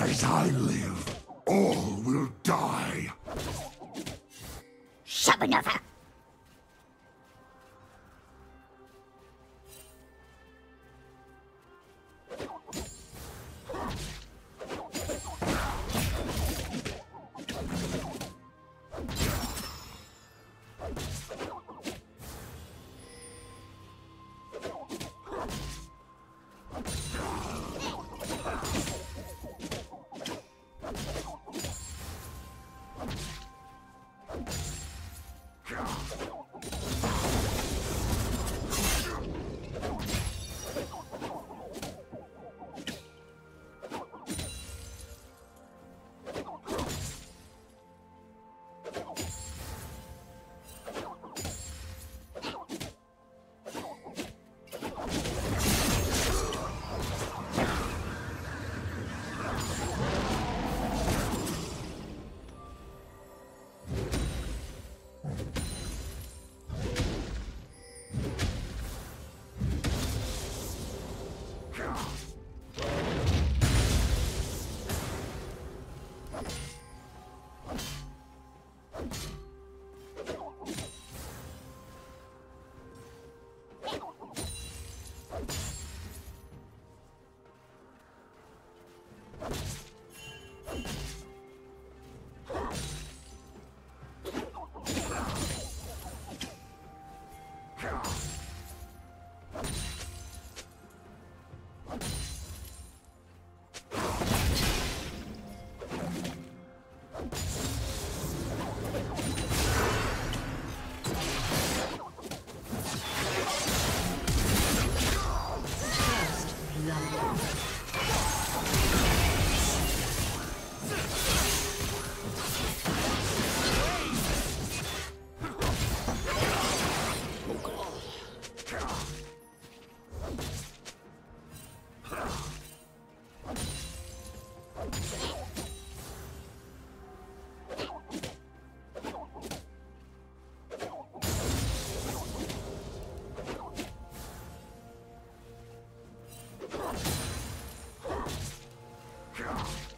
As I live, all will die. Shabanova! strong.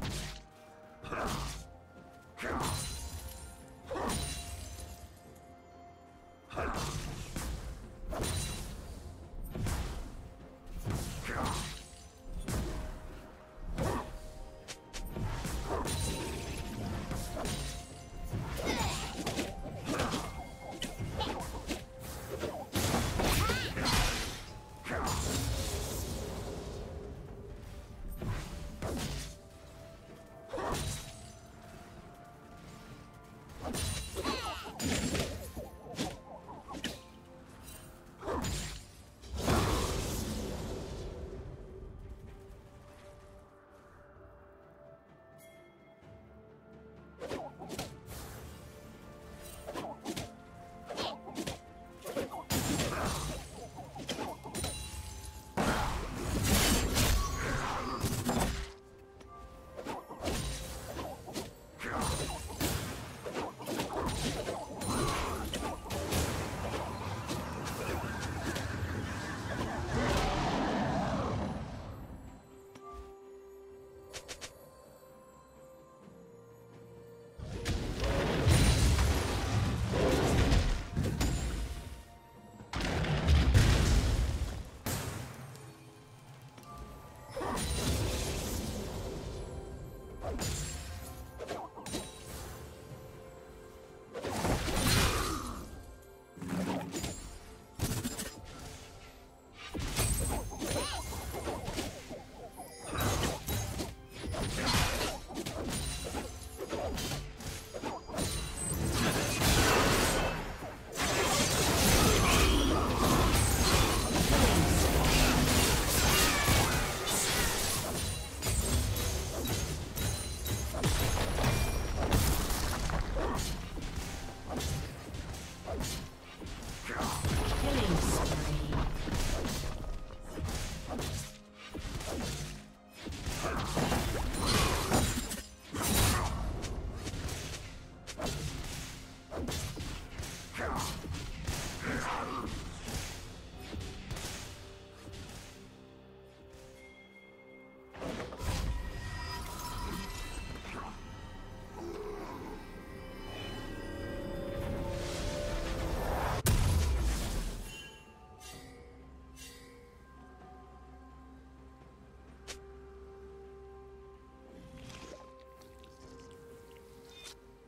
Let's go.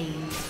Rampage.